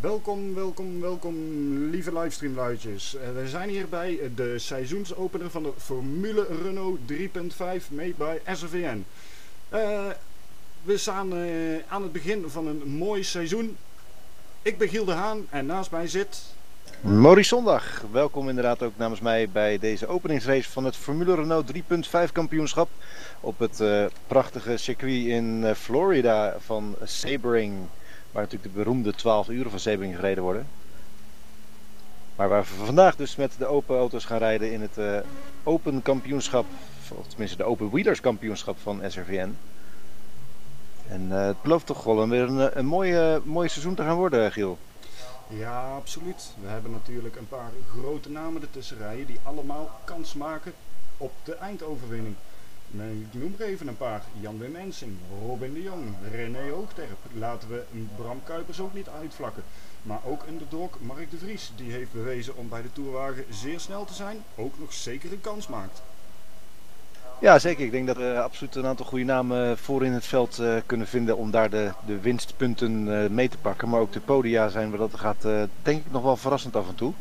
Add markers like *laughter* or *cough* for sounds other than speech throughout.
Welkom, welkom, welkom, lieve livestreamluidjes. Uh, we zijn hier bij de seizoensopener van de Formule Renault 3.5 made by SRVN. Uh, we staan aan het begin van een mooi seizoen. Ik ben Giel de Haan en naast mij zit... Maurice Zondag. Welkom inderdaad ook namens mij bij deze openingsrace van het Formule Renault 3.5 kampioenschap. Op het prachtige circuit in Florida van Sebring. Waar natuurlijk de beroemde 12 uren van Sebring gereden worden. Maar waar we vandaag dus met de open auto's gaan rijden in het uh, Open kampioenschap. Of tenminste de Open Wheelers kampioenschap van SRVN. En uh, het belooft toch wel weer een, een mooie, mooie seizoen te gaan worden, Giel. Ja, absoluut. We hebben natuurlijk een paar grote namen ertussen rijden die allemaal kans maken op de eindoverwinning. Ik noem er even een paar. Jan Wim Ensing, Robin de Jong, René Hoogterp. Laten we Bram Kuipers ook niet uitvlakken. Maar ook in de dok Mark de Vries. Die heeft bewezen om bij de Tourwagen zeer snel te zijn. Ook nog zeker een kans maakt. Ja, zeker. Ik denk dat we absoluut een aantal goede namen voor in het veld uh, kunnen vinden om daar de, de winstpunten uh, mee te pakken. Maar ook de podia zijn we dat gaat uh, denk ik nog wel verrassend af en toe.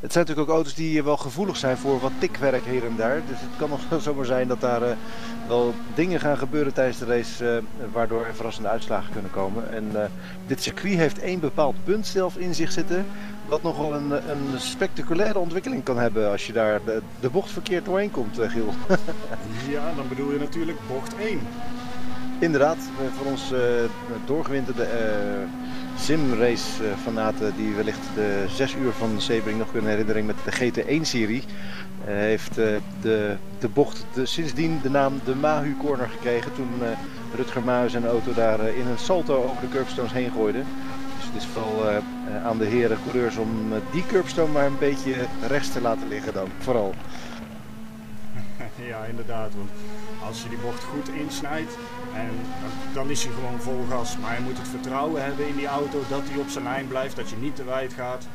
Het zijn natuurlijk ook auto's die wel gevoelig zijn voor wat tikwerk hier en daar. Dus het kan nog *laughs* zomaar zijn dat daar wel dingen gaan gebeuren tijdens de race. Waardoor er verrassende uitslagen kunnen komen. En dit circuit heeft één bepaald punt zelf in zich zitten. Wat nogal een, een spectaculaire ontwikkeling kan hebben als je daar de, de bocht verkeerd doorheen komt, Giel. *laughs* ja, dan bedoel je natuurlijk bocht 1. Inderdaad, voor ons doorgewinterde simrace fanaten die wellicht de 6 uur van Sebring nog kunnen herinneren met de GT1-serie. Uh, heeft uh, de, de bocht de, sindsdien de naam de Mahu Corner gekregen toen uh, Rutger Mahu zijn auto daar in een salto over de curbstones heen gooide. Dus het is vooral aan de heren coureurs om die curbstone maar een beetje rechts te laten liggen dan, vooral. *laughs* ja, inderdaad, want als je die bocht goed insnijdt, en dan is hij gewoon vol gas. Maar je moet het vertrouwen hebben in die auto dat hij op zijn lijn blijft, dat je niet te wijd gaat.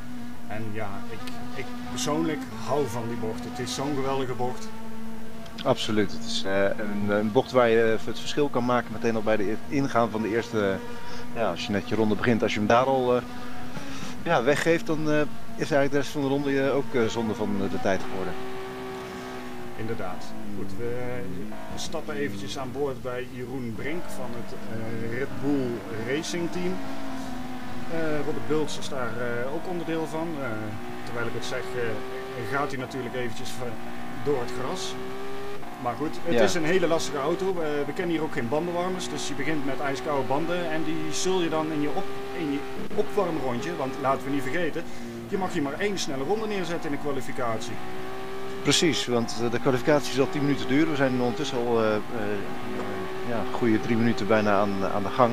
En ja, ik, ik persoonlijk hou van die bocht. Het is zo'n geweldige bocht. Absoluut. Het is uh, een, een, bocht waar je het verschil kan maken meteen al bij de ingaan van de eerste. Ja, als je net je ronde begint, als je hem daar al uh, ja, weggeeft, dan uh, is eigenlijk de rest van de ronde ook zonde van de tijd geworden. Inderdaad. Goed, we, stappen eventjes aan boord bij Jeroen Brink van het Red Bull Racing Team. Robert Bults is daar ook onderdeel van. terwijl ik het zeg, gaat hij natuurlijk eventjes door het gras. Maar goed, het ja. is een hele lastige auto. We, we, kennen hier ook geen bandenwarmers, dus je begint met ijskoude banden en die zul je dan in je, op, in je opwarmrondje, want laten we niet vergeten, je mag hier maar één snelle ronde neerzetten in de kwalificatie. Precies, want de kwalificatie zal 10 minuten duren. We zijn ondertussen al uh, uh, ja, goede drie minuten bijna aan, aan de gang.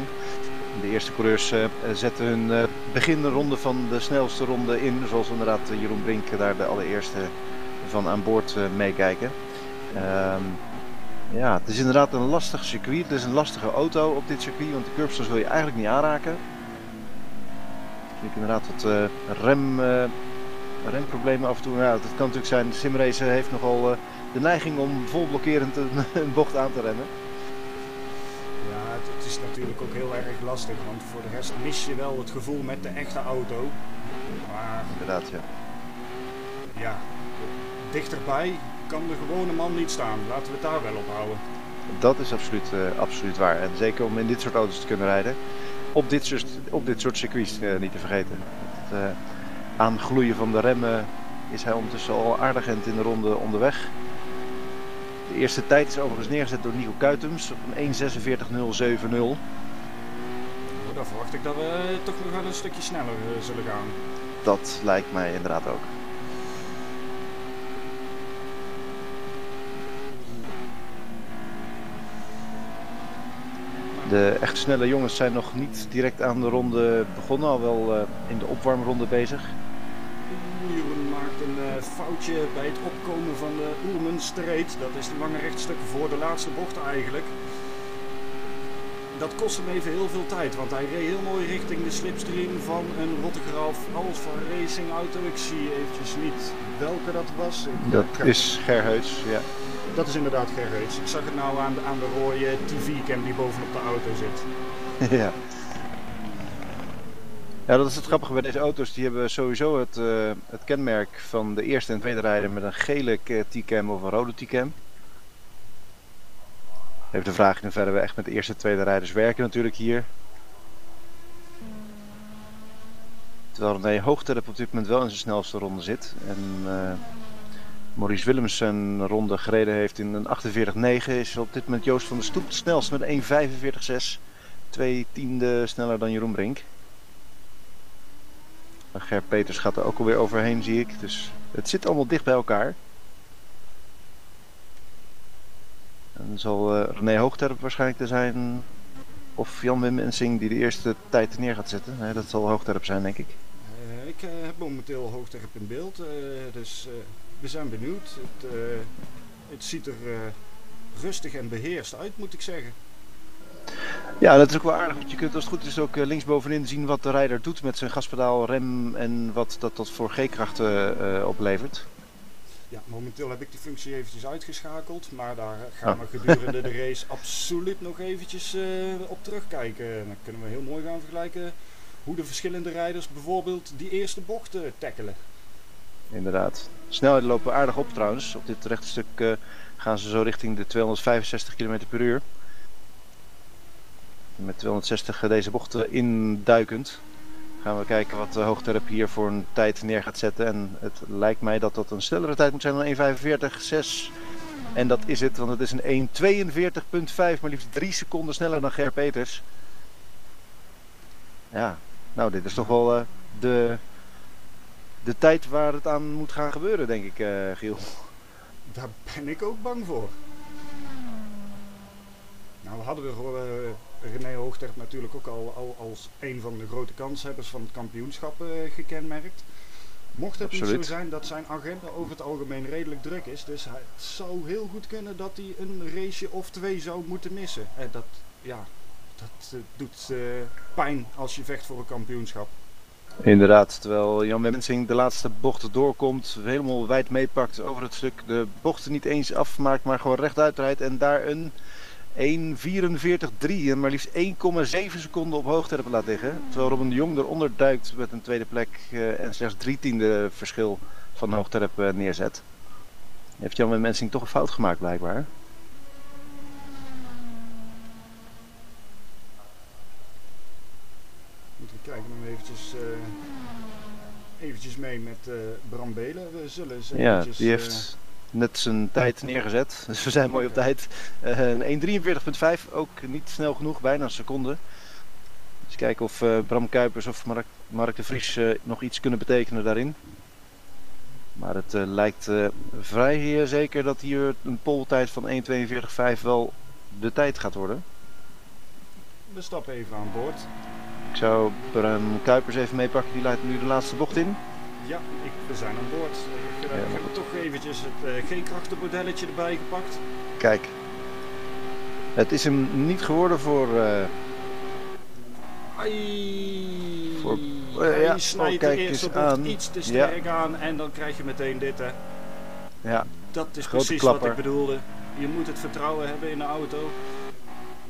De eerste coureurs uh, zetten hun beginronde van de snelste ronde in. Zoals inderdaad Jeroen Brink daar de allereerste van aan boord meekijken. Ehm, ja, het is inderdaad een lastig circuit. Het is een lastige auto op dit circuit, want de curbstones wil je eigenlijk niet aanraken. Ik inderdaad wat rem remproblemen af en toe. Ja, dat kan natuurlijk zijn. De simracer heeft nogal uh, de neiging om vol blokkerend een, *laughs* een, bocht aan te rennen. Ja, het, het, is natuurlijk ook heel erg lastig. Want voor de rest mis je wel het gevoel met de echte auto. Maar... Inderdaad, ja. Ja, dichterbij kan de gewone man niet staan. Laten we het daar wel op houden. Dat is absoluut, uh, absoluut waar. En zeker om in dit soort auto's te kunnen rijden. Op dit soort, op dit soort circuits uh, niet te vergeten. Het, aangloeien van de remmen is hij ondertussen al aardig in de ronde onderweg. De eerste tijd is overigens neergezet door Nico Kuitums op een 1.46.070. Oh, dan verwacht ik dat we toch nog wel een stukje sneller uh, zullen gaan. Dat lijkt mij inderdaad ook. De echt snelle jongens zijn nog niet direct aan de ronde begonnen, al wel uh, in de opwarmronde bezig. Jeroen maakt een uh, foutje bij het opkomen van de Oermenstreet. Dat is de lange rechtstuk voor de laatste bocht eigenlijk. Dat kost hem even heel veel tijd, want hij reed heel mooi richting de slipstream van een Rottegraaf Alfa Racing auto. Ik zie eventjes niet welke dat was. Ik, dat is Gerheuts, ja. Dat is inderdaad Gerheuts. Ik zag het nou aan de, aan de rode TV-cam die bovenop de auto zit. *laughs* ja. Ja, dat is het grappige bij deze auto's. Die hebben sowieso het, uh, het kenmerk van de eerste en tweede rijder met een gele T-cam of een rode T-cam. Even de vraag in hoeverre we echt met de eerste en tweede rijders werken natuurlijk hier. Terwijl René Hoogterp op dit moment wel in zijn snelste ronde zit. En uh, Maurice Willems zijn ronde gereden heeft in een 48-9. Is op dit moment Joost van der Stoep snelst met 1.45.6. Twee tiende sneller dan Jeroen Brink. Ger Peters gaat er ook alweer overheen zie ik. Dus het zit allemaal dicht bij elkaar. En zal uh, René Hoogterp waarschijnlijk er zijn. Of Jan Wim Ensing die de eerste tijd neer gaat zetten. Nee, dat zal Hoogterp zijn denk ik. Uh, ik uh, heb momenteel Hoogterp in beeld. dus we zijn benieuwd. Het, het ziet er rustig en beheerst uit moet ik zeggen. Ja, dat is ook wel aardig. Want je kunt als het goed is ook linksbovenin zien wat de rijder doet met zijn gaspedaal, rem en wat dat tot voor G-krachten uh, oplevert. Ja, momenteel heb ik die functie eventjes uitgeschakeld, maar daar gaan we oh. gedurende de *laughs* race absoluut nog eventjes uh, op terugkijken. Dan kunnen we heel mooi gaan vergelijken hoe de verschillende rijders bijvoorbeeld die eerste bocht uh, tackelen. Inderdaad. Snelheden lopen aardig op trouwens. Op dit rechte stuk uh, gaan ze zo richting de 265 km per uur. Met 260 deze bochten induikend gaan we kijken wat de Hoogterp hier voor een tijd neer gaat zetten. En het lijkt mij dat dat een snellere tijd moet zijn dan 1.45.6. En dat is het, want het is een 1.42.5, maar liefst 3 seconden sneller dan Ger Peters. Ja, nou dit is toch wel uh, de, de tijd waar het aan moet gaan gebeuren, denk ik, uh, Giel. Daar ben ik ook bang voor. Nou, we hadden er uh, René Hoogterp natuurlijk ook al, al, als een van de grote kanshebbers van het kampioenschap uh, gekenmerkt. Mocht het Absoluut. niet zo zijn dat zijn agenda over het algemeen redelijk druk is, dus het zou heel goed kunnen dat hij een raceje of twee zou moeten missen. En dat, ja, dat doet pijn als je vecht voor een kampioenschap. Inderdaad, terwijl Jan Wemmensing de laatste bocht doorkomt, helemaal wijd meepakt over het stuk, de bochten niet eens afmaakt, maar gewoon rechtuit rijdt en daar een 1.44.3 en maar liefst 1,7 seconden op hoogte laat liggen. Terwijl Robin de Jong eronder duikt met een tweede plek uh, en slechts drie tiende verschil van hoogterp neerzet. Heeft Jan Mensing toch een fout gemaakt blijkbaar. Kijken nog eventjes, uh, eventjes mee met Bram Belen. We zullen eens ja, eventjes, die heeft net zijn tijd neergezet. *laughs* Dus we zijn mooi op tijd. Uh, een 1.43.5, ook niet snel genoeg, bijna een seconde. Dus kijken of uh, Bram Kuipers of Mark, Mark de Vries uh, nog iets kunnen betekenen daarin. Maar het lijkt vrij zeker dat hier een poltijd van 1.42.5 wel de tijd gaat worden. We stappen even aan boord. Ik zou Bram Kuipers even meepakken, die leidt nu de laatste bocht in. Ja, ik, we zijn aan boord. Ik, uh, heb toch eventjes het uh, G-krachtenmodelletje erbij gepakt. Kijk. Het is hem niet geworden voor... Uh... Ai. Voor... Ja, snijdt oh, de eerste bocht iets te sterk ja. aan en dan krijg je meteen dit hè. Ja. Dat is Grote precies klapper. wat ik bedoelde. Je moet het vertrouwen hebben in de auto.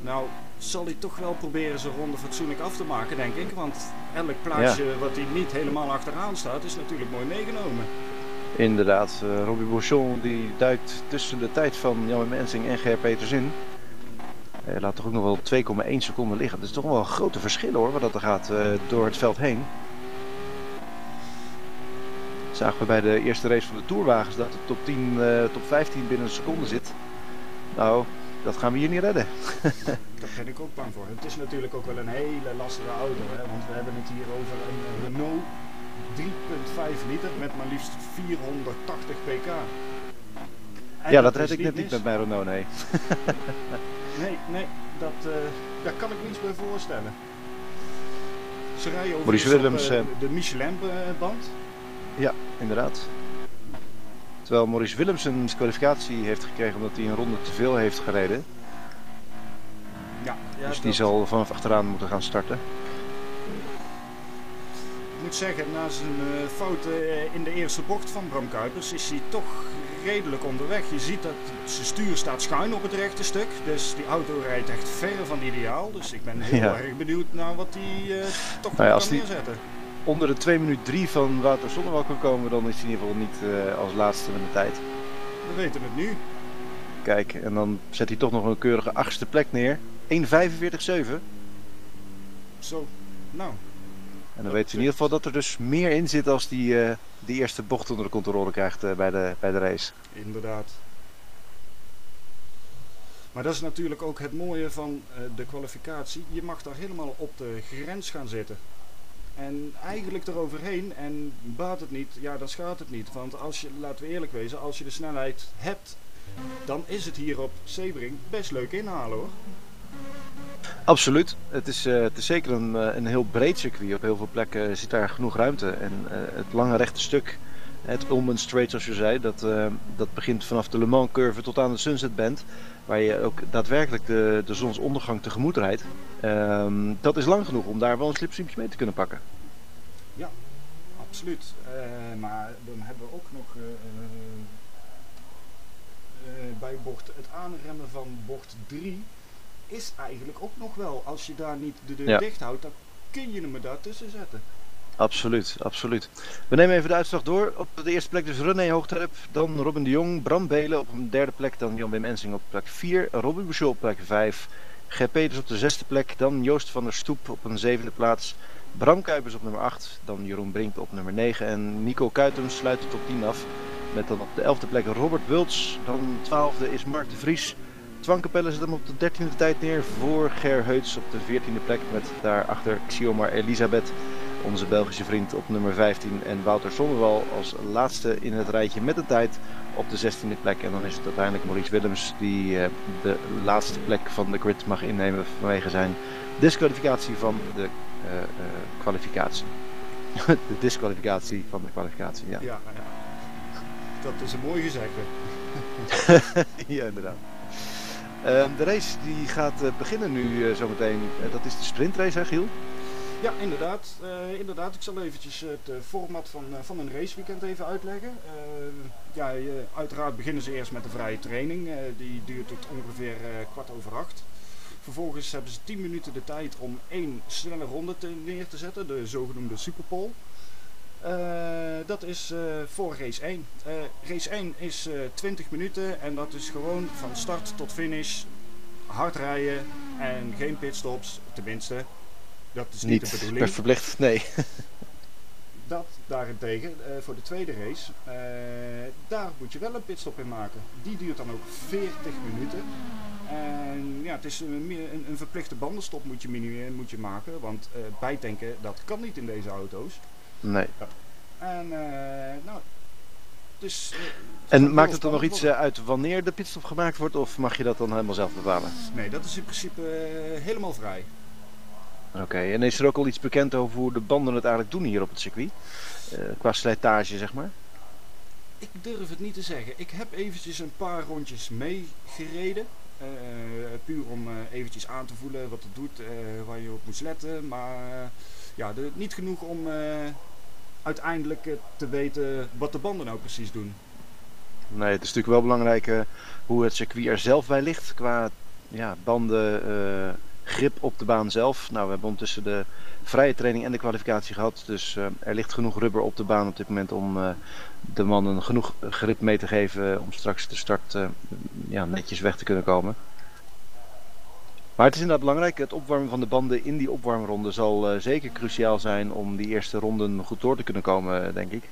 Nou, zal hij toch wel proberen zijn ronde fatsoenlijk af te maken, denk ik. Want elk plaatsje ja. wat hij niet helemaal achteraan staat, is natuurlijk mooi meegenomen. Inderdaad, uh, Robbie Bouchon die duikt tussen de tijd van Jan Mensing en Ger Peters in. Hij laat toch ook nog wel 2,1 seconden liggen. Dat is toch wel een grote verschil hoor, wat dat er gaat uh, door het veld heen. Zagen we bij de eerste race van de Tourwagens dat de top 10, uh, top 15 binnen een seconde zit. Nou, dat gaan we hier niet redden. *laughs* Daar ben ik ook bang voor. Het is natuurlijk ook wel een hele lastige auto. Hè? Want we hebben het hier over een Renault 3.5 liter met maar liefst 480 pk. En ja, dat, red ik net niet met mijn Renault, nee. *laughs* nee, nee, dat, uh, daar kan ik me iets bij voorstellen. Ze rijden over op, uh, de Michelin-band. Ja, inderdaad. Terwijl Maurice Willems een kwalificatie heeft gekregen omdat hij een ronde te veel heeft gereden. Ja, ja dus die zal vanaf achteraan moeten gaan starten. moet zeggen, na zijn uh, fouten in de eerste bocht van Bram Kuipers is hij toch redelijk onderweg. Je ziet dat zijn stuur staat schuin op het rechte stuk. Dus die auto rijdt echt verre van ideaal. Dus ik ben heel erg benieuwd naar wat hij uh, toch nou ja, kan neerzetten. Onder de 2 minuut 3 van Wouter Zonnewal kan komen, dan is hij in ieder geval niet uh, als laatste met de tijd. We weten het nu. Kijk, en dan zet hij toch nog een keurige achtste plek neer. 1.45.7. Zo, nou. En dan weet je in ieder geval dat er dus meer in zit als die, uh, die eerste bocht onder de controle krijgt uh, bij, de, bij de race. Inderdaad. Maar dat is natuurlijk ook het mooie van de kwalificatie. Je mag daar helemaal op de grens gaan zitten. En eigenlijk eroverheen, en baat het niet, ja dan schaadt het niet. Want als je, laten we eerlijk wezen, als je de snelheid hebt, dan is het hier op Sebring best leuk inhalen hoor. Absoluut. Het is, uh, zeker een, uh, een heel breed circuit. Op heel veel plekken zit daar genoeg ruimte. En het lange rechte stuk, het Ulmen Straight zoals je zei, dat, dat begint vanaf de Le Mans curve tot aan de Sunset Band. Waar je ook daadwerkelijk de, de zonsondergang tegemoet rijdt. Ehm, dat is lang genoeg om daar wel een slipstreamje mee te kunnen pakken. Ja, absoluut. maar dan hebben we ook nog bij bocht, het aanremmen van bocht 3 is eigenlijk ook nog wel, als je daar niet de deur dicht houdt, dan kun je hem er daartussen zetten. Absoluut, absoluut. We nemen even de uitslag door. Op de eerste plek dus René Hoogterp, dan Robin de Jong, Bram Belen op een derde plek, dan Jan Wim Ensing op plek 4, Robin Bouchot op plek 5, Ger Peters op de zesde plek, dan Joost van der Stoep op een zevende plaats, Bram Kuipers op nummer 8, dan Jeroen Brink op nummer 9 en Nico Kuitens sluit het op 10 af. Met dan op de elfde plek Robert Wults, dan twaalfde is Mark de Vries, Twankapelle zit hem op de 13e tijd neer voor Ger Heuts op de 14e plek. Met daarachter Xiomar Elisabeth, onze Belgische vriend, op nummer 15. En Wouter Zonnewal als laatste in het rijtje met de tijd op de 16e plek. En dan is het uiteindelijk Maurice Willems die uh, de laatste plek van de grid mag innemen vanwege zijn disqualificatie van de uh, uh, kwalificatie. *laughs* de disqualificatie van de kwalificatie, ja. ja. Ja, Dat is een mooi gezegd. *laughs* ja, inderdaad. Ehm, de race die gaat beginnen nu zometeen. Dat is de sprintrace, hè Giel? Ja, inderdaad. inderdaad. Ik zal eventjes het format van, van een raceweekend even uitleggen. ja, uiteraard beginnen ze eerst met de vrije training. die duurt tot ongeveer kwart over acht. Vervolgens hebben ze 10 minuten de tijd om één snelle ronde te, neer te zetten, de zogenoemde Superpole. Dat is voor race 1. Uh, race 1 is 20 minuten en dat is gewoon van start tot finish hard rijden en geen pitstops, tenminste. Dat is niet, niet de bedoeling. Verplicht, nee. *laughs* dat daarentegen, voor de tweede race, daar moet je wel een pitstop in maken. Die duurt dan ook 40 minuten. En ja, het is een, een, een verplichte bandenstop moet je, moet je maken, want bijtanken dat kan niet in deze auto's. Nee. Ja. En, uh, nou, dus, uh, en maakt het dan nog iets uh, uit wanneer de pitstop gemaakt wordt of mag je dat dan helemaal zelf bepalen? Nee, dat is in principe helemaal vrij. Oké, okay. en is er ook al iets bekend over hoe de banden het eigenlijk doen hier op het circuit? qua slijtage, zeg maar? Ik durf het niet te zeggen. Ik heb eventjes een paar rondjes meegereden. Uh, puur om uh, eventjes aan te voelen wat het doet, waar je op moet letten. Maar ja, de, niet genoeg om uiteindelijk eh, te weten wat de banden nou precies doen. Nee, het is natuurlijk wel belangrijk hoe het circuit er zelf bij ligt qua ja, banden, grip op de baan zelf. Nou, we hebben ondertussen de vrije training en de kwalificatie gehad. Dus uh, er ligt genoeg rubber op de baan op dit moment om de mannen genoeg grip mee te geven om straks de start ja, netjes weg te kunnen komen. Maar het is inderdaad belangrijk. Het opwarmen van de banden in die opwarmronde zal zeker cruciaal zijn om die eerste ronden goed door te kunnen komen, eh, denk ik.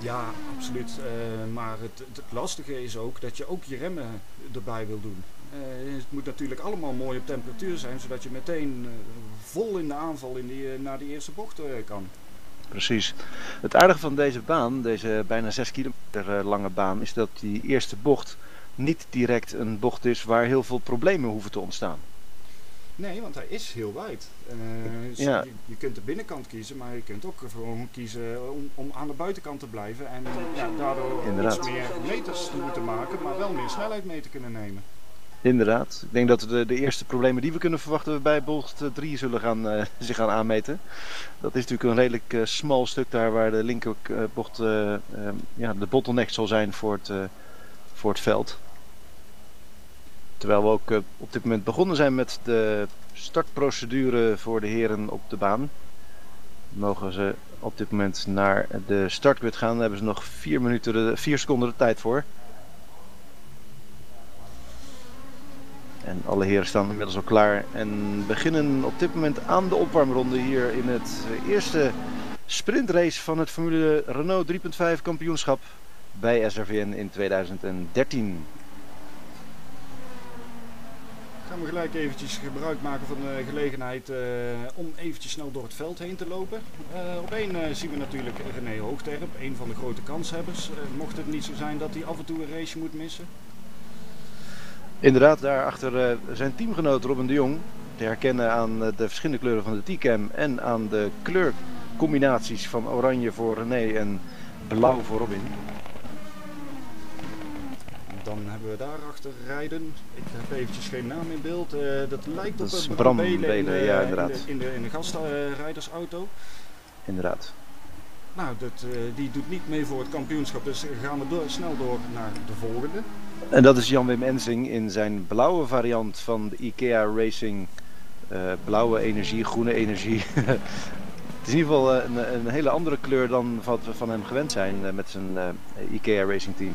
Ja, absoluut. Uh, maar het, het, lastige is ook dat je ook je remmen erbij wil doen. Uh, het moet natuurlijk allemaal mooi op temperatuur zijn, zodat je meteen vol in de aanval in die, naar die eerste bocht kan. Precies. Het aardige van deze baan, deze bijna 6 kilometer lange baan, is dat die eerste bocht niet direct een bocht is waar heel veel problemen hoeven te ontstaan. Nee, want hij is heel wijd. Uh, ja. je, je, kunt de binnenkant kiezen, maar je kunt ook gewoon kiezen om, om aan de buitenkant te blijven. En ja, daardoor Inderdaad. iets meer meters te moeten maken, maar wel meer snelheid mee te kunnen nemen. Inderdaad. Ik denk dat de, de eerste problemen die we kunnen verwachten bij bocht 3 zullen gaan, uh, *laughs* zich gaan aanmeten. Dat is natuurlijk een redelijk uh, smal stuk daar waar de linkerbocht uh, ja, de bottleneck zal zijn voor het, voor het veld. Terwijl we ook op dit moment begonnen zijn met de startprocedure voor de heren op de baan. Mogen ze op dit moment naar de startgrid gaan. Daar hebben ze nog 4 minuten, 4 seconden de tijd voor. En alle heren staan inmiddels al klaar en beginnen op dit moment aan de opwarmronde hier in het eerste sprintrace van het Formule Renault 3.5 kampioenschap bij SRVN in 2013. Gaan we gelijk eventjes gebruik maken van de gelegenheid uh, om eventjes snel door het veld heen te lopen. Uh, op één uh, zien we natuurlijk René Hoogterp, een van de grote kanshebbers. mocht het niet zo zijn dat hij af en toe een race moet missen. Inderdaad, daarachter zijn teamgenoot Robin de Jong. Te herkennen aan de verschillende kleuren van de T-cam en aan de kleurcombinaties van oranje voor René en blauw voor Robin. Dan hebben we daarachter rijden. Ik heb eventjes geen naam in beeld. Uh, dat lijkt dat op een Bram Belen, in, ja, inderdaad. In de, in de, in de gastrijdersauto. Inderdaad. Nou, dat, uh, die doet niet mee voor het kampioenschap, dus gaan we door, snel door naar de volgende. En dat is Jan-Wim Ensing in zijn blauwe variant van de IKEA Racing. Uh, blauwe energie, groene energie. *laughs* het is in ieder geval een, een, hele andere kleur dan wat we van hem gewend zijn met zijn IKEA Racing team.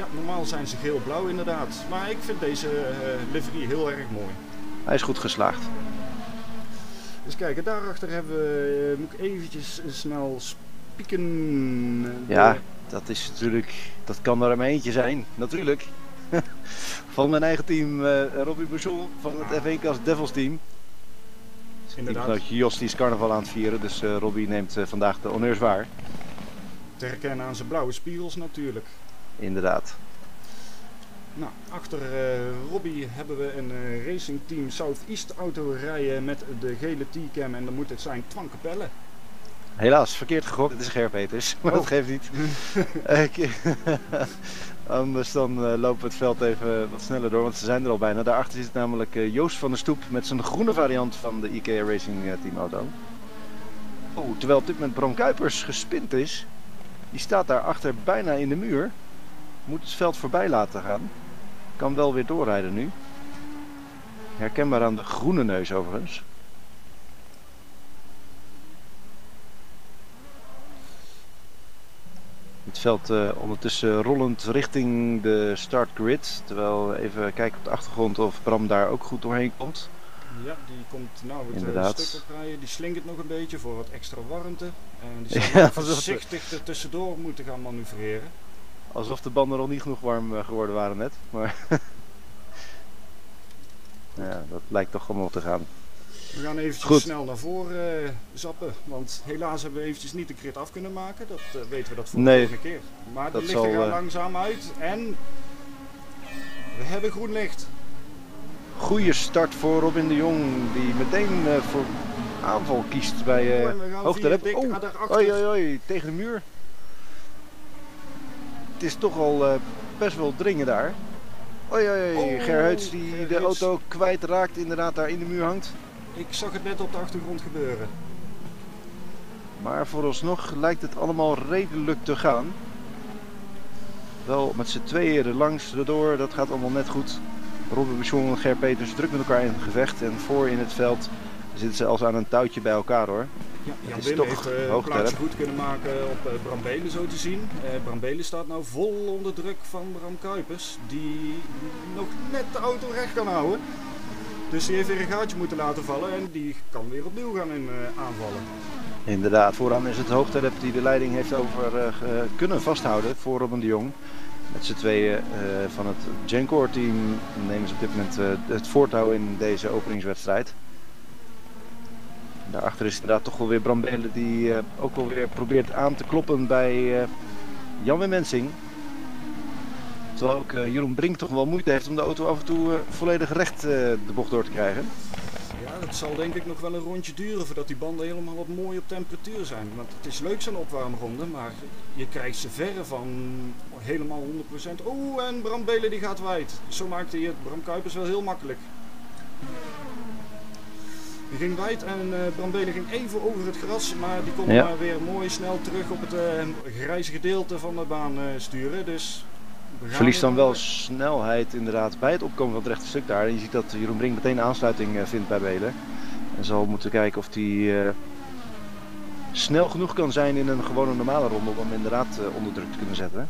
Ja, normaal zijn ze geel-blauw inderdaad. Maar ik vind deze livery heel erg mooi. Hij is goed geslaagd. Dus kijk, daarachter hebben we, moet ik eventjes snel spieken. Ja, dat is natuurlijk, dat kan er maar eentje zijn, natuurlijk. *laughs* van mijn eigen team, uh, Robbie Bouchon van het F1 Cast Devils team. Inderdaad. Jos die is carnaval aan het vieren, dus uh, Robbie neemt uh, vandaag de honneurs waar. Te herkennen aan zijn blauwe spiegels natuurlijk. Inderdaad. Nou, achter Robbie hebben we een racing team Southeast auto rijden met de gele T-cam en dan moet het zijn Twan Capelle. Helaas, verkeerd gegokt. Het is Ger Peters, *laughs* maar oh. dat geeft niet. *laughs* *laughs* Anders dan uh, lopen we het veld even wat sneller door, want ze zijn er al bijna. Daarachter zit namelijk uh, Joost van der Stoep met zijn groene variant van de IKEA Racing uh, Team auto. Oh, terwijl op dit moment Bram Kuipers gespind is. Die staat daarachter bijna in de muur. Moet het veld voorbij laten gaan. Kan wel weer doorrijden nu. Herkenbaar aan de groene neus overigens. Het veld uh, ondertussen rollend richting de startgrid. Terwijl even kijken op de achtergrond of Bram daar ook goed doorheen komt. Ja, die komt nou het Inderdaad. stuk oprijden. Die slinkert nog een beetje voor wat extra warmte. En die *laughs* zal ja, voorzichtig er tussendoor moeten gaan manoeuvreren. Alsof de banden nog niet genoeg warm eh, geworden waren net. Maar *laughs* ja, dat lijkt toch allemaal te gaan. We gaan eventjes snel naar voren uh, zappen, want helaas hebben we eventjes niet de crit af kunnen maken. Dat uh, weten we dat voor nee, de volgende keer. Maar de lichten gaan uh... langzaam uit en we hebben groen licht. Goeie start voor Robin de Jong, die meteen voor aanval kiest bij uh, Hoogterep. Oh, oi, tegen de muur. Het is toch al best wel dringen daar. Oei, oei. Oh, Gerhuits die de auto kwijtraakt, inderdaad daar in de muur hangt. Ik zag het net op de achtergrond gebeuren. Maar vooralsnog lijkt het allemaal redelijk te gaan. Wel met z'n tweeën er langs erdoor, dat gaat allemaal net goed. Robin Bichon en Ger Peters druk met elkaar in het gevecht. En voor in het veld zitten ze als aan een touwtje bij elkaar hoor. Ja, Jan toch heeft uh, een plaatsje goed kunnen maken op uh, Bram Belen zo te zien. Uh, Bram Belen staat nou vol onder druk van Bram Kuipers. Die nog net de auto recht kan houden. Dus die heeft weer een gaatje moeten laten vallen en die kan weer opnieuw gaan in, aanvallen. Inderdaad, vooraan is het hoogterep die de leiding heeft over kunnen vasthouden voor Robin de Jong. Met z'n tweeën van het Gencor team nemen ze op dit moment het voortouw in deze openingswedstrijd. Daarachter is inderdaad toch wel weer Bram Belen die ook wel weer probeert aan te kloppen bij Jan Wemmensing. Terwijl ook uh, Jeroen Brink toch wel moeite heeft om de auto af en toe uh, volledig recht uh, de bocht door te krijgen. Ja, het zal denk ik nog wel een rondje duren voordat die banden helemaal wat mooi op temperatuur zijn. Want het is leuk zo'n opwarmronde, maar je krijgt ze verre van helemaal 100%. Oeh, en Bram Belen die gaat wijd. Zo maakte hij het Bram Kuipers wel heel makkelijk. Die ging wijd en uh, Bram Belen ging even over het gras, maar die kon Ja. maar weer mooi snel terug op het eh, grijze gedeelte van de baan eh, sturen. Dus Verliest dan wel snelheid inderdaad bij het opkomen van het rechte stuk daar. En je ziet dat Jeroen Brink meteen aansluiting eh, vindt bij Belen. En zal moeten kijken of hij eh, snel genoeg kan zijn in een gewone normale ronde om hem inderdaad eh, onder druk te kunnen zetten.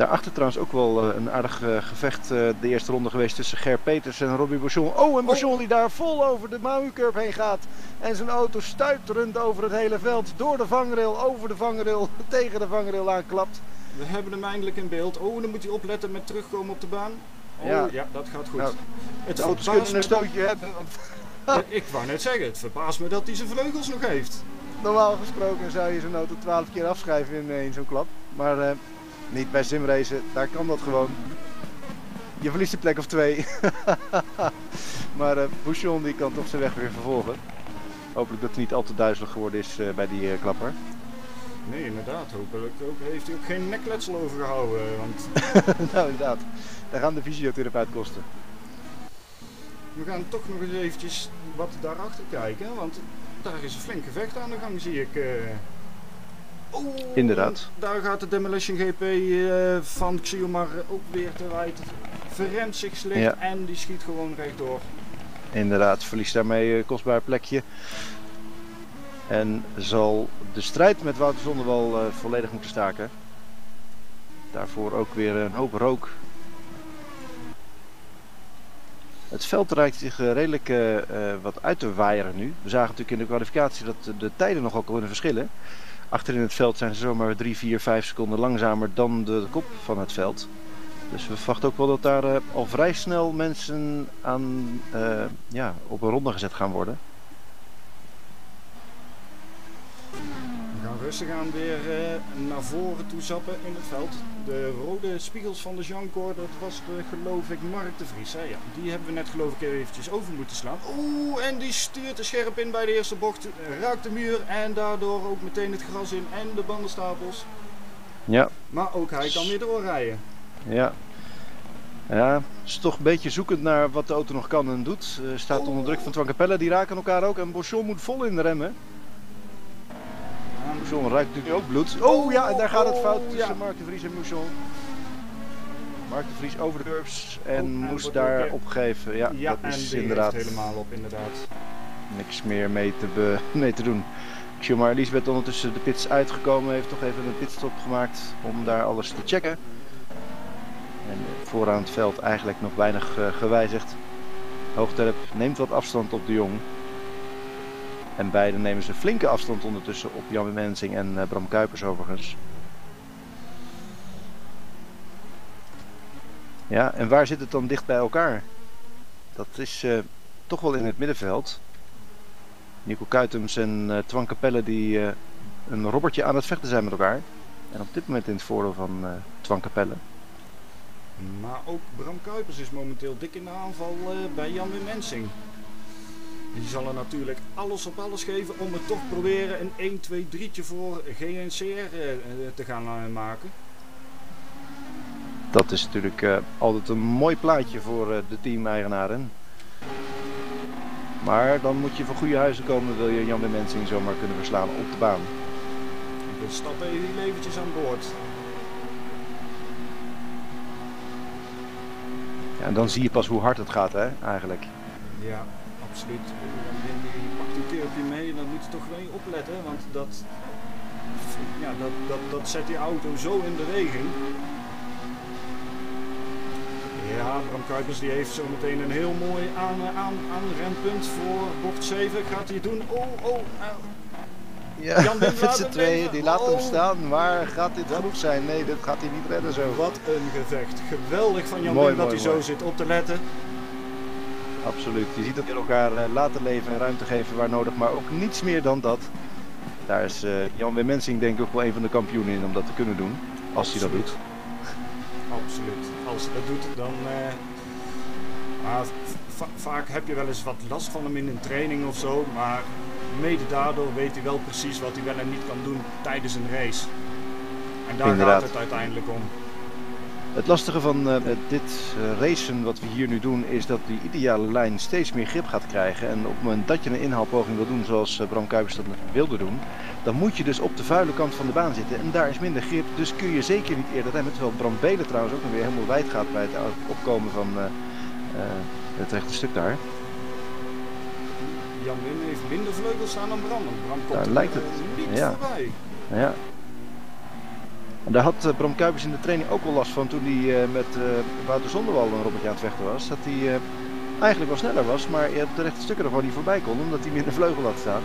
Daarachter trouwens ook wel eh, een aardig eh, gevecht eh, de eerste ronde geweest tussen Ger Peters en Robbie Bouchon. Oh, en Bouchon die daar vol over de Maui-curve heen gaat. En zijn auto stuiterend over het hele veld. Door de vangrail, over de vangrail, *laughs* tegen de vangrail aanklapt. We hebben hem eindelijk in beeld. Oh, dan moet hij opletten met terugkomen op de baan. Oh, Ja. ja, dat gaat goed. Nou, het De auto's kunnen een stootje hebben. want Ik wou net zeggen, het verbaast me dat hij zijn vleugels nog heeft. Normaal gesproken zou je zo'n auto 12 keer afschrijven in, in zo'n klap. Maar niet bij simracen, daar kan dat gewoon. Je verliest een plek of twee. *laughs* maar eh Bouchon die kan toch zijn weg weer vervolgen. Hopelijk dat hij niet al te duizelig geworden is eh, bij die eh, klapper. Nee, inderdaad. Hopelijk ook, heeft hij ook geen nekletsel overgehouden. Want *laughs* nou inderdaad, daar gaan de fysiotherapeut kosten. we gaan toch nog eens eventjes wat daarachter kijken. Want daar is een flink gevecht aan de gang, zie ik. Eh. Inderdaad. Daar gaat de Demolition GP eh, van Xiomar ook weer te wijd. Verremt zich slecht Ja. en die schiet gewoon rechtdoor. Inderdaad, verliest daarmee een kostbaar plekje. En zal de strijd met Wouter Zonnewal eh, volledig moeten staken. Daarvoor ook weer een hoop rook. Het veld raakt zich eh, redelijk eh, eh, wat uit te waaieren nu. We zagen natuurlijk in de kwalificatie dat de- de tijden nogal kunnen verschillen. Achter in het veld zijn ze zomaar 3, 4, 5 seconden langzamer dan de kop van het veld. Dus we verwachten ook wel dat daar eh, al vrij snel mensen aan, eh, ja, op een ronde gezet gaan worden. Rustig aan weer eh, naar voren toe zappen in het veld. De rode spiegels van de Jancor, dat was de, geloof ik Mark de Vries. Hè? Ja, die hebben we net geloof ik eventjes over moeten slaan. Oeh, en die stuurt er scherp in bij de eerste bocht. Raakt de muur en daardoor ook meteen het gras in en de bandenstapels. Ja, Maar ook hij kan weer doorrijden. ja. Ja, is toch een beetje zoekend naar wat de auto nog kan en doet. Eh, staat onder druk van Twankapelle, die raken elkaar ook. En Bochon moet vol in de remmen. Bochon ruikt natuurlijk ook bloed. Oh ja, en daar gaat het fout Oh, tussen. Mark de Vries en Bochon. Mark de Vries over de curbs en Oh, moest daar opgeven. Ja, Ja, dat is inderdaad helemaal op inderdaad. niks meer mee te, be- *laughs* mee te doen. Schumacher Elisabeth ondertussen de pits uitgekomen, heeft toch even een pitstop gemaakt om daar alles te checken. En vooraan het veld eigenlijk nog weinig eh, gewijzigd. Hoogterp neemt wat afstand op de Jong. En beide nemen ze flinke afstand ondertussen op Jan Mensing en eh, Bram Kuipers overigens. Ja, en waar zit het dan dicht bij elkaar? Dat is eh, toch wel in het middenveld. Nico Kuitems en eh Twan Capelle die een robbertje aan het vechten zijn met elkaar. En op dit moment in het voordeel van Twan Capelle. Maar ook Bram Kuipers is momenteel dik in de aanval bij Jan Wim Mensing. Die zal er natuurlijk alles op alles geven om het toch proberen een 1, 2, 3'tje voor GNCR eh, eh, te gaan eh, maken. Dat is natuurlijk altijd een mooi plaatje voor de team-eigenaren. Maar dan moet je van goede huizen komen, wil je Jan Mensing zomaar kunnen verslaan op de baan. Heel eventjes aan boord. Ja, en dan zie je pas hoe hard het gaat, hè, eigenlijk. Ja, absoluut. En die pakt een keerpje mee, dan moet je toch wel opletten, want dat, ja, dat, dat, dat zet die auto zo in beweging. Ja, Bram Kuipers die heeft zo meteen een heel mooi aan, aan, aanrempunt voor bocht 7. Gaat hij doen? Oh, oh, au. Ja, Jan *laughs* met z'n tweeën, die laat hem Oh. staan. Maar gaat dit genoeg zijn? Nee, dat gaat hij niet redden zo. Wat een gevecht. Geweldig van Jan Mooi, Wim dat mooi, hij zo zit op te letten. Absoluut. Je ziet dat die elkaar eh, laten leven en ruimte geven waar nodig, maar ook niets meer dan dat. Daar is eh, Jan Wim Mensing denk ik ook wel een van de kampioenen in om dat te kunnen doen. Als hij dat doet. Absoluut. Als hij dat doet, dan. eh, maar vaak heb je wel eens wat last van hem in een training of zo, maar mede daardoor weet hij wel precies wat hij wel en niet kan doen tijdens een race. En daar Inderdaad. gaat het uiteindelijk om. Het lastige van eh, dit eh, racen wat we hier nu doen is dat die ideale lijn steeds meer grip gaat krijgen. En op het moment dat je een inhaalpoging wil doen zoals eh, Bram Kuipers dat wilde doen, dan moet je dus op de vuile kant van de baan zitten. En daar is minder grip, dus kun je zeker niet eerder remmen. Terwijl Bram Belen trouwens ook nog weer helemaal wijd gaat bij het opkomen van het rechte stuk daar. Jan Wim heeft minder vleugels staan dan Bram. Bram komt Daar lijkt het. niet Ja. voorbij. Ja. En daar had eh, Bram Kuipers in de training ook wel last van toen hij eh, met eh, Wouter Zonderwal een robotje aan het vechten was. Dat hij eigenlijk wel sneller was, maar op de rechte stukken er gewoon niet voorbij kon omdat hij minder vleugel had staan.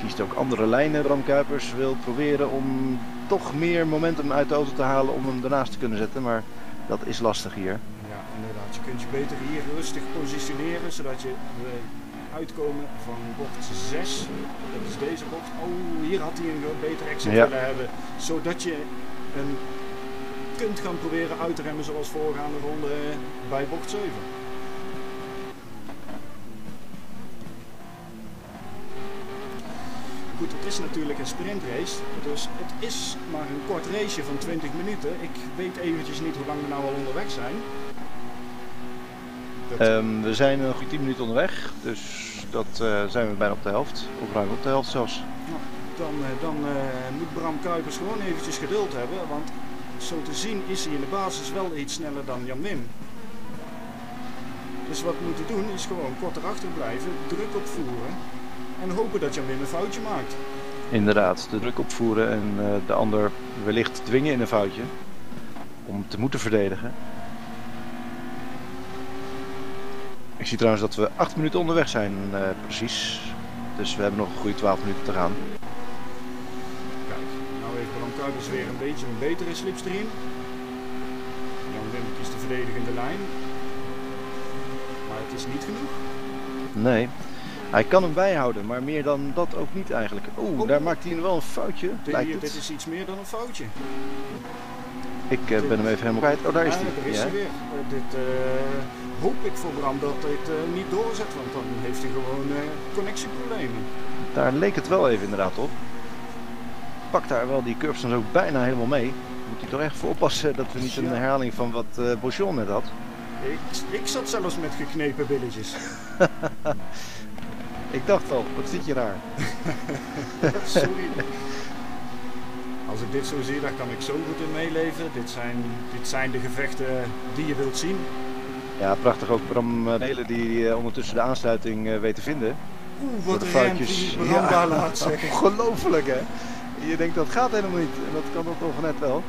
Kiest ook andere lijnen. Bram Kuipers wil proberen om toch meer momentum uit de auto te halen om hem ernaast te kunnen zetten, maar dat is lastig hier. Ja, inderdaad. Je kunt je beter hier rustig positioneren, zodat je uitkomen van bocht 6. Dat is deze bocht. Oh, hier had hij een beter exit Ja. willen hebben. Zodat je een kunt gaan proberen uit te remmen zoals voorgaande ronde bij bocht 7. Goed, het is natuurlijk een sprintrace, dus het is maar een kort raceje van 20 minuten. Ik weet eventjes niet hoe lang we nou al onderweg zijn. Ehm, we zijn goede 10 minuten onderweg, dus dat eh, zijn we bijna op de helft, of ruim op de helft zelfs. dan eh, dan eh, moet Bram Kuipers gewoon eventjes geduld hebben, want zo te zien is hij in de basis wel iets sneller dan Jan Wim. Dus wat we moeten doen is gewoon kort erachter blijven, druk opvoeren en hopen dat Jan Wim een foutje maakt. Inderdaad, de druk opvoeren en de ander wellicht dwingen in een foutje. Om te moeten verdedigen. Ik zie trouwens dat we 8 minuten onderweg zijn, eh, precies. Dus we hebben nog een goede 12 minuten te gaan. Kijk, nou heeft Bram Kuipers weer een beetje een betere slipstream. Jan Wim kiest de verdedigende lijn. Maar het is niet genoeg. Nee, hij kan hem bijhouden, maar meer dan dat ook niet eigenlijk. Oeh, Oh. daar maakt hij wel een foutje, Dit, lijkt dit het. is iets meer dan een foutje. Ik eh, ben hem even helemaal kwijt. Oh, daar is Ah, hij. daar is Ja. hij weer. Eh, dit eh, hoop ik voor Bram dat dit eh, niet doorzet, want dan heeft hij gewoon eh, connectieproblemen. Daar leek het wel even inderdaad op. Pakt daar wel die curbs dan ook bijna helemaal mee. Moet hij toch echt voor oppassen dat we niet een Ja. herhaling van wat eh Bochon net had. Ik, ik zat zelfs met geknepen billetjes. *laughs* Ik dacht al, wat zit je daar? *laughs* Sorry. *laughs* Als ik dit zo zie, daar kan ik zo goed in meeleven. Dit zijn, dit zijn de gevechten die je wilt zien. Ja, prachtig ook Bram eh, Delen die eh, ondertussen de aansluiting eh, weet te vinden. Oeh, wat de een foutjes. daar laat zeggen. Ongelooflijk hè? Je denkt dat gaat helemaal niet. En dat kan dan toch net wel.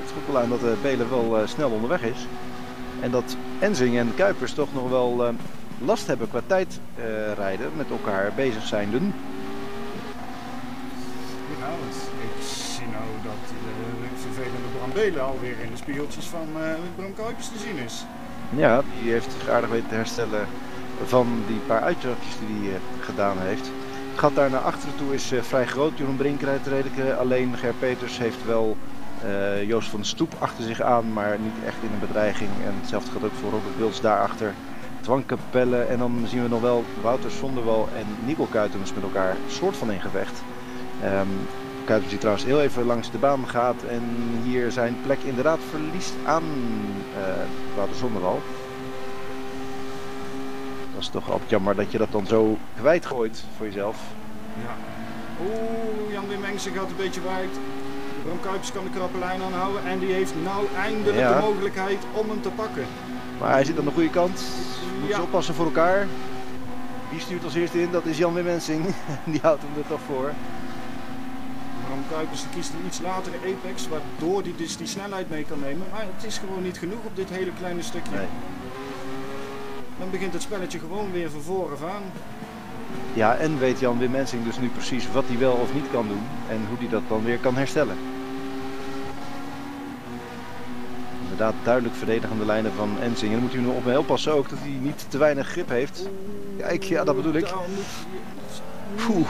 Het is ook wel aan dat eh Belen wel eh, snel onderweg is. En dat Enzing en Kuipers toch nog wel eh, last hebben qua tijd eh, rijden met elkaar bezig zijn. doen. Ja, Belen alweer in de spiegeltjes van eh Bram Kuipers te zien is. Ja, die heeft zich aardig weten te herstellen van die paar uitjagjes die hij eh, gedaan heeft. Het gat daar naar achteren toe is eh, vrij groot. Jeroen Brink rijdt redelijk alleen. Ger Peters heeft wel Joost van de Stoep achter zich aan, maar niet echt in een bedreiging. En hetzelfde geldt ook voor Robert Wils daarachter. Twankapelle en dan zien we nog wel Wouter Zonderwal en Nico Kuitens met elkaar soort van in gevecht. Ehm Kuitens die trouwens heel even langs de baan gaat en hier zijn plek inderdaad verliest aan eh Wouter Zonderwal. Dat is toch altijd jammer dat je dat dan zo kwijtgooit voor jezelf. Ja. Oeh, Jan Wim Engsen gaat een beetje wijd. Bram Kuipers kan de krappe lijn aanhouden en die heeft nou eindelijk Ja. de mogelijkheid om hem te pakken. Maar hij zit aan de goede kant. Moeten Ja. ze oppassen voor elkaar. Wie stuurt als eerste in? Dat is Jan Wim Wensing. *laughs* Die houdt hem er toch voor. Bram Kuipers die kiest een iets latere apex, waardoor hij dus die snelheid mee kan nemen. Maar het is gewoon niet genoeg op dit hele kleine stukje. Nee. Dan begint het spelletje gewoon weer van vooraf aan. Ja, en weet Jan Wim Wensing dus nu precies wat hij wel of niet kan doen. En hoe hij dat dan weer kan herstellen. Inderdaad, duidelijk verdedigende lijnen van Ensing. En dan moet hij nu op mee oppassen ook dat hij niet te weinig grip heeft. Kijk, ja, dat bedoel ik moet je- Poeh.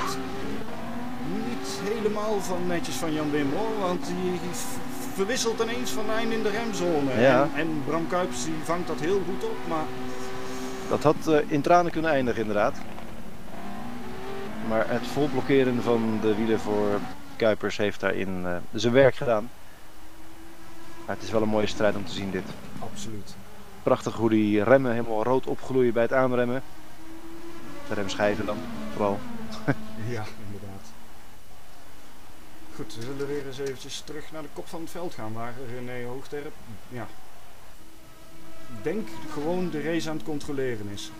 Niet, niet helemaal van netjes van Jan Wim hoor, want die, verwisselt ineens van lijn in de remzone. Ja. En, en Bram Kuipers die vangt dat heel goed op, maar Dat had eh, in tranen kunnen eindigen inderdaad. Maar het volblokkeren van de wielen voor Kuipers heeft daarin eh, zijn werk gedaan. Maar het is wel een mooie strijd om te zien dit. absoluut. Prachtig hoe die remmen helemaal rood opgloeien bij het aanremmen. De remschijven dan vooral. Ja. *laughs* Goed, we zullen weer eens eventjes terug naar de kop van het veld gaan, waar René Hoogterp, ja, denk gewoon de race aan het controleren is.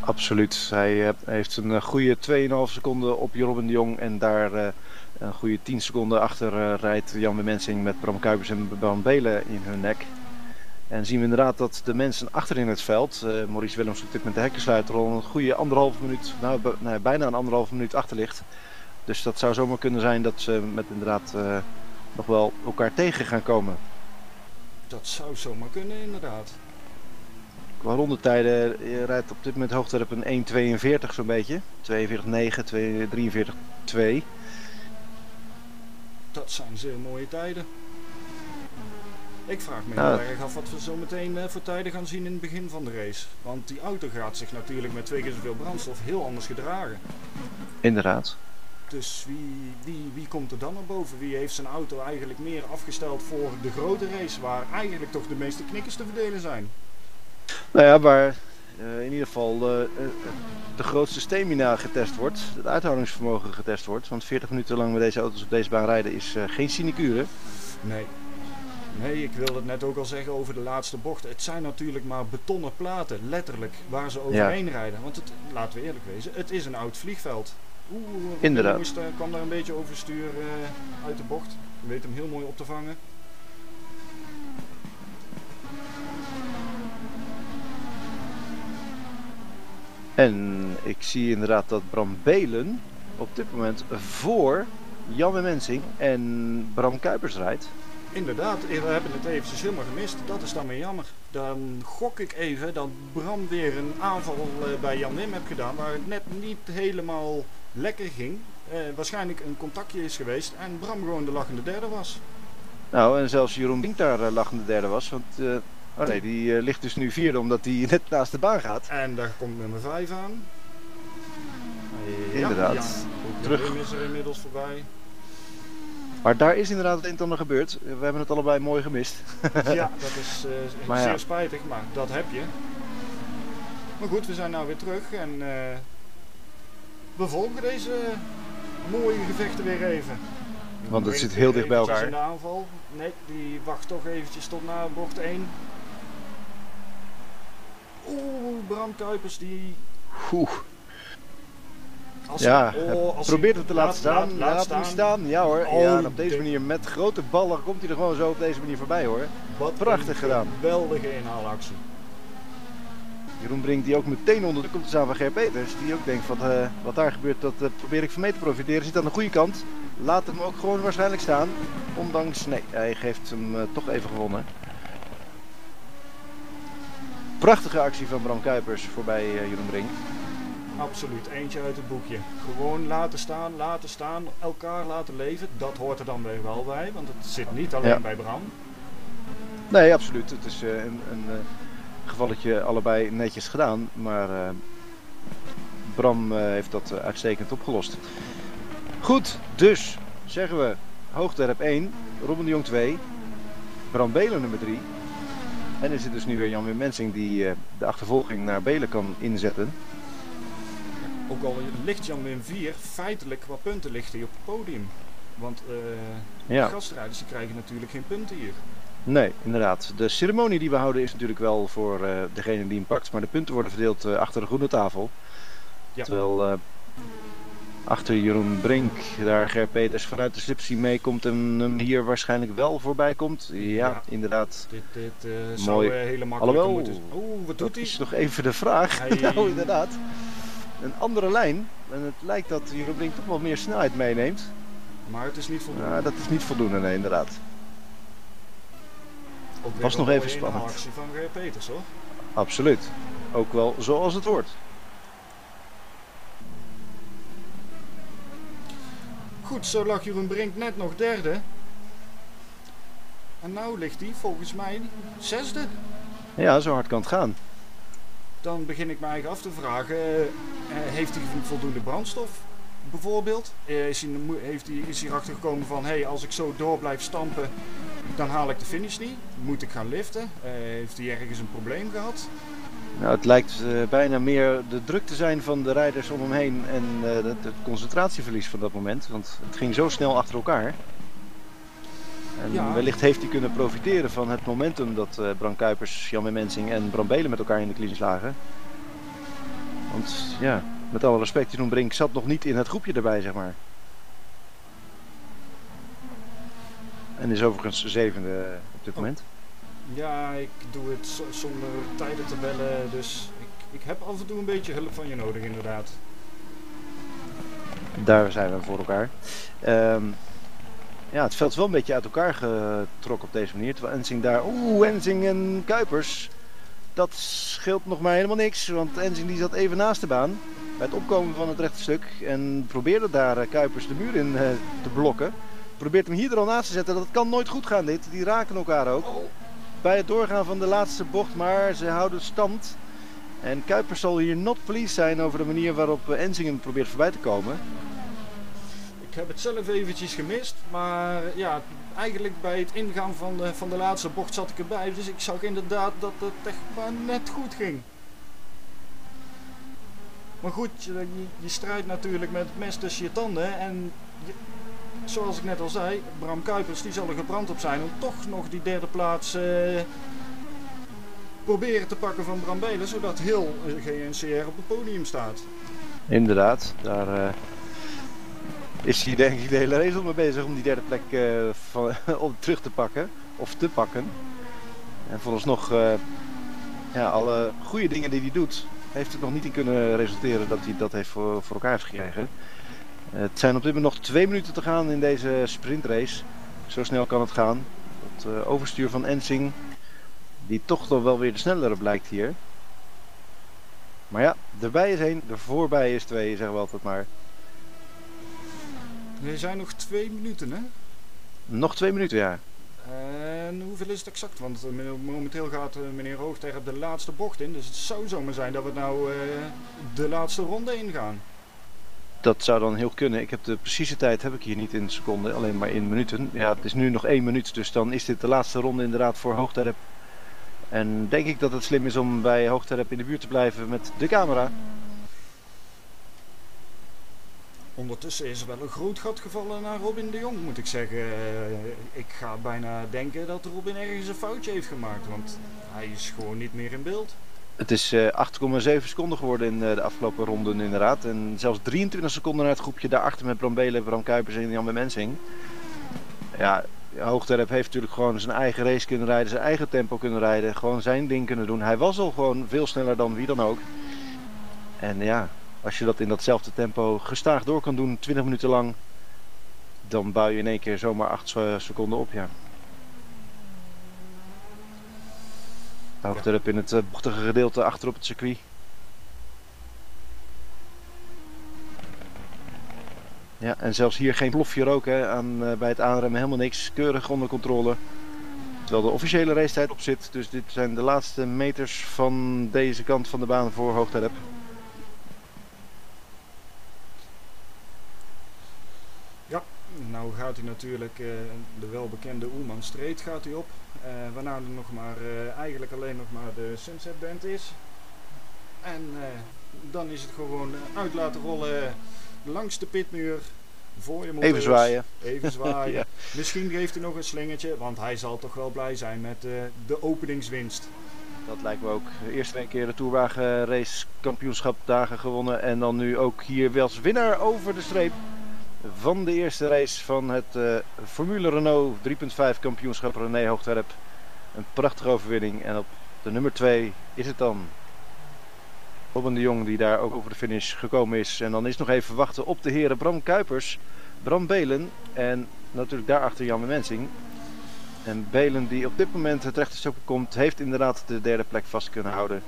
Absoluut. Hij eh, heeft een eh, goede 2,5 seconden op Robin de Jong. En daar eh, een goede 10 seconden achter rijdt Jan de Mensing met Bram Kuipers en Bram Belen in hun nek. En zien we inderdaad dat de mensen achterin het veld, Maurice Willems op dit moment de hekkensluiter, al een goede anderhalve minuut, nou, bijna een anderhalve minuut achter ligt. Dus dat zou zomaar kunnen zijn dat ze met inderdaad eh, nog wel elkaar tegen gaan komen. Dat zou zomaar kunnen, inderdaad. Qua rondetijden je rijdt op dit moment hoogterp een 1.42 zo'n beetje. 42.9, 43.2. Dat zijn zeer mooie tijden. Ik vraag me Ja. heel erg af wat we zo meteen eh, voor tijden gaan zien in het begin van de race. Want die auto gaat zich natuurlijk met twee keer zoveel brandstof heel anders gedragen. Inderdaad. Dus wie, wie, wie komt er dan naar boven? Wie heeft zijn auto eigenlijk meer afgesteld voor de grote race, waar eigenlijk toch de meeste knikkers te verdelen zijn? Nou ja, waar eh, in ieder geval eh, de grootste stamina getest wordt. Het uithoudingsvermogen getest wordt. Want 40 minuten lang met deze auto's op deze baan rijden is eh, geen sinecure. Nee. Nee, ik wilde het net ook al zeggen over de laatste bocht. Het zijn natuurlijk maar betonnen platen, letterlijk, waar ze overheen rijden. Want het, laten we eerlijk wezen, het is een oud vliegveld. Oeh, Inderdaad. Moest, eh, kwam daar een beetje overstuur eh uit de bocht. Je weet hem heel mooi op te vangen. En ik zie inderdaad dat Bram Belen op dit moment voor Jan Mensing en Bram Kuipers rijdt. Inderdaad, we hebben het eventjes helemaal gemist. Dat is dan weer jammer. Dan gok ik even dat Bram weer een aanval eh, bij Jan Wim heeft gedaan waar het net niet helemaal lekker ging. Eh, waarschijnlijk een contactje is geweest en Bram gewoon de lachende derde was. Nou, en zelfs Jeroen Brink daar uh, lachende derde was. Want uh, oh nee, die uh, ligt dus nu vierde omdat hij *laughs* net naast de baan gaat. En daar komt nummer 5 aan. Inderdaad. Ja, Terug. Terug. is er inmiddels voorbij. Maar daar is inderdaad het een en ander gebeurd. We hebben het allebei mooi gemist. *laughs* ja, dat is zeer ja. spijtig, maar dat heb je. Maar goed, we zijn nou weer terug en we volgen deze mooie gevechten weer even. Want het zit heel dicht bij elkaar. In de aanval. Nee, die wacht toch eventjes tot na bocht 1. Oeh, Bram Kuipers die... Oeh. Als ja, hij, oh, als probeert hij, het te laten staan. Laat, laat, laat staan. hem staan. Ja hoor. Oh, ja, en op deze manier met grote ballen komt hij er gewoon zo op deze manier voorbij hoor. Wat Prachtig een gedaan. Geweldige inhaalactie. Jeroen Brink die ook meteen onder de komt te staan van Ger Peters. Die ook denkt van uh, wat daar gebeurt, dat uh, probeer ik van mee te profiteren. Zit aan de goede kant. Laat hem ook gewoon waarschijnlijk staan. Ondanks, nee, hij heeft hem uh, toch even gewonnen. Prachtige actie van Bram Kuipers voorbij Jeroen Brink. Absoluut, eentje uit het boekje. Gewoon laten staan, laten staan, elkaar laten leven. Dat hoort er dan weer wel bij, want het zit niet alleen Ja. bij Bram. Nee, absoluut. Het is een, een gevalletje allebei netjes gedaan. Maar uh, Bram heeft dat uitstekend opgelost. Goed, dus zeggen we Hoogterp 1, Robin de Jong 2, Bram Belen nummer 3. En is het dus nu weer Jan Wim Mensing die de achtervolging naar Belen kan inzetten. Ook al ligt Jan Wim 4, feitelijk qua punten ligt hij op het podium. Want uh, ja. de gastrijders die krijgen natuurlijk geen punten hier. Nee, inderdaad. De ceremonie die we houden is natuurlijk wel voor uh, degene die hem pakt. Maar de punten worden verdeeld uh, achter de groene tafel. Ja. Terwijl uh, achter Jeroen Brink daar Ger Peters vanuit de slipsie meekomt en hem hier waarschijnlijk wel voorbij komt. Ja, ja. inderdaad. Dit, dit zou uh, hele makkelijk Alhoewel, moeten... Oeh, wat doet hij? Is nog even de vraag. *laughs* Nou, inderdaad. Een andere lijn. En het lijkt dat Jeroen Brink toch wel meer snelheid meeneemt. Maar het is niet voldoende. Ja, dat is niet voldoende, nee, inderdaad. Was nog even spannend. actie van Ger Peters hoor. Absoluut. Ook wel zoals het wordt. Goed, zo lag Jeroen Brink net nog derde. En nou ligt hij volgens mij zesde. Ja, zo hard kan het gaan. Dan begin ik me eigenlijk af te vragen, eh, heeft hij voldoende brandstof? Bijvoorbeeld, Eh, is hij, heeft hij, is hij erachter gekomen van, hé, hey, als ik zo door blijf stampen, dan haal ik de finish niet. Moet ik gaan liften? Eh, heeft hij ergens een probleem gehad? Nou, het lijkt eh, bijna meer de druk te zijn van de rijders om hem heen en eh, het, concentratieverlies van dat moment. Want het ging zo snel achter elkaar. En Ja. wellicht heeft hij kunnen profiteren van het momentum dat eh Bram Kuipers, Jan Mensing en Bram Belen met elkaar in de clinch lagen. Want ja, met alle respect, Jeroen Brink zat nog niet in het groepje erbij, zeg maar. En is overigens zevende op dit Oh. moment. Ja, ik doe het zonder tijden te bellen, dus ik, ik heb af en toe een beetje hulp van je nodig inderdaad. Daar zijn we voor elkaar. Ehm, ja, het veld is wel een beetje uit elkaar getrokken op deze manier. Terwijl Enzing daar... Oeh, Enzing en Kuipers. Dat scheelt nog maar helemaal niks. Want Enzing die zat even naast de baan. Bij het opkomen van het rechte stuk. En probeerde daar eh, Kuipers de muur in eh, te blokken. Probeert hem hier er al naast te zetten. Dat kan nooit goed gaan dit. Die raken elkaar ook. Bij het doorgaan van de laatste bocht. Maar ze houden stand. En Kuipers zal hier not pleased zijn over de manier waarop eh, Enzing hem probeert voorbij te komen. Ik heb het zelf eventjes gemist, maar ja, eigenlijk bij het ingaan van de, van de laatste bocht zat ik erbij. Dus ik zag inderdaad dat het echt maar net goed ging. Maar goed, je, je, je strijdt natuurlijk met het mes tussen je tanden. En je- zoals ik net al zei, Bram Kuipers die zal er gebrand op zijn om toch nog die derde plaats eh, proberen te pakken van Bram Belen. Zodat heel eh, GNCR op het podium staat. Inderdaad, daar eh, is hij denk ik de hele race mee bezig om die derde plek van, *laughs* om terug te pakken. Of te pakken. En vooralsnog, eh ja, alle goede dingen die hij doet, heeft het nog niet in kunnen resulteren dat hij dat heeft voor, voor elkaar heeft gekregen. Het zijn op dit moment nog twee minuten te gaan in deze sprintrace. Zo snel kan het gaan. Het eh, overstuur van Ensing, die toch nog wel weer de snellere blijkt hier. Maar ja, erbij is één, er voorbij is twee, zeggen we altijd maar. Er zijn nog twee minuten, hè? Nog twee minuten, ja. En hoeveel is het exact? Want eh, momenteel gaat eh, meneer Hoogter op de laatste bocht in. Dus het zou zomaar zijn dat we nou de laatste ronde ingaan. Dat zou dan heel kunnen. Ik heb de precieze tijd heb ik hier niet in seconden, alleen maar in minuten. Ja, het is nu nog één minuut, dus dan is dit de laatste ronde inderdaad voor Hoogterp. En denk ik dat het slim is om bij Hoogterp in de buurt te blijven met de camera. Ondertussen is er wel een groot gat gevallen naar Robin de Jong, moet ik zeggen. Eh, ik ga bijna denken dat Robin ergens een foutje heeft gemaakt. Want hij is gewoon niet meer in beeld. Het is eh, 8,7 seconden geworden in eh, de afgelopen ronden inderdaad. En zelfs 23 seconden naar het groepje daarachter met Bram Belen, Bram Kuipers en Jan Mensing. Ja, Hoogterp heeft natuurlijk gewoon zijn eigen race kunnen rijden, zijn eigen tempo kunnen rijden. Gewoon zijn ding kunnen doen. Hij was al gewoon veel sneller dan wie dan ook. En ja, als je dat in datzelfde tempo gestaag door kan doen, 20 minuten lang, dan bouw je in één keer zomaar 8 seconden op, ja. Hoogterp in het eh, bochtige gedeelte achter op het circuit. Ja, en zelfs hier geen plofje rook hè, aan, eh, bij het aanremmen, helemaal niks. Keurig onder controle. Terwijl de officiële racetijd op zit. Dus dit zijn de laatste meters van deze kant van de baan voor Hoogterp. Nou gaat hij natuurlijk eh, de welbekende Oelman Street gaat hij op. eh, waarna er nog maar, eh, eigenlijk alleen nog maar de Sunset Band is. En dan is het gewoon uit laten rollen langs de pitmuur. Voor je. Even zwaaien. Even zwaaien. *laughs* Ja. Misschien geeft hij nog een slingertje, want hij zal toch wel blij zijn met de openingswinst. Dat lijkt me ook. Eerst twee keer de Tourwagen race kampioenschap dagen gewonnen. En dan nu ook hier wel winnaar over de streep van de eerste race van het eh, Formule Renault 3.5 kampioenschap René Hoogterp. Een prachtige overwinning. En op de nummer 2 is het dan Robin de Jong die daar ook over de finish gekomen is. En dan is nog even wachten op de heren Bram Kuipers, Bram Belen en natuurlijk daarachter Jan Mensing. En Belen die op dit moment het rechte stuk komt, heeft inderdaad de derde plek vast kunnen houden.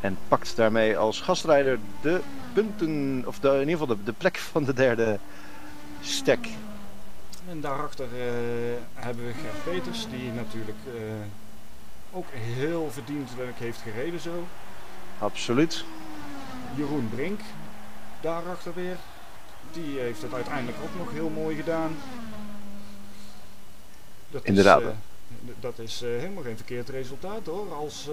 En pakt daarmee als gastrijder de punten, of de, in ieder geval de, de plek van de derde stek. En daarachter eh, hebben we Gert Peters, die natuurlijk eh, ook heel verdienstelijk heeft gereden zo. Absoluut. Jeroen Brink, daarachter weer. Die heeft het uiteindelijk ook nog heel mooi gedaan. Dat Inderdaad. Is, eh, dat is helemaal geen verkeerd resultaat hoor. Als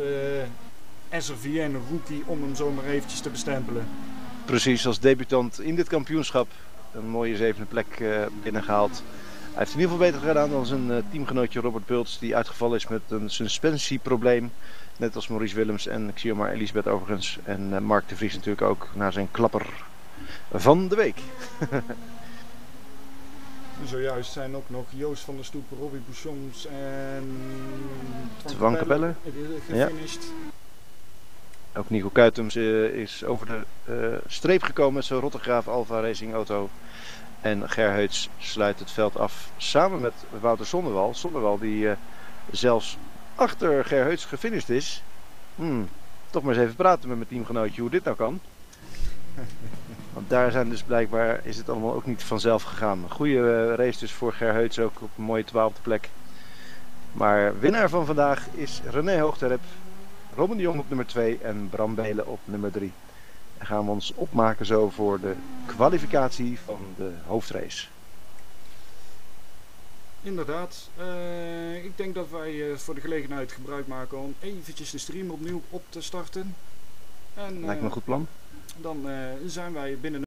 SRVN rookie om hem zo maar eventjes te bestempelen. Precies, als debutant in dit kampioenschap een mooie zevende plek uh, binnengehaald. Hij heeft in ieder geval beter gedaan dan zijn uh, teamgenootje Robert Bults, die uitgevallen is met een suspensieprobleem. Net als Maurice Willems en Xiomar Elisabeth overigens. En uh, Mark de Vries natuurlijk ook naar zijn klapper van de week. *laughs* Zojuist zijn ook nog Joost van der Stoep, Robbie Bouchons en Twan Capelle gefinished. Ja. Ook Nico Kuitums uh, is over de uh, streep gekomen met zijn Rottergraaf Alfa Racing auto. En Ger Heuts sluit het veld af samen met Wouter Sonderwal. Sonderwal die uh, zelfs achter Ger Heuts gefinished is. Hmm, toch maar eens even praten met mijn teamgenootje hoe dit nou kan. *laughs* Want daar zijn dus blijkbaar is het allemaal ook niet vanzelf gegaan. Goede race dus voor Ger Heuts ook op een mooie twaalfde plek. Maar winnaar van vandaag is René Hoogterp. Robin de Jong op nummer 2 en Bram Belen op nummer 3. En gaan we ons opmaken zo voor de kwalificatie van de hoofdrace. Inderdaad. Uh, ik denk dat wij uh, voor de gelegenheid gebruik maken om eventjes de stream opnieuw op te starten. En, Lijkt me een goed plan. Dan zijn wij binnen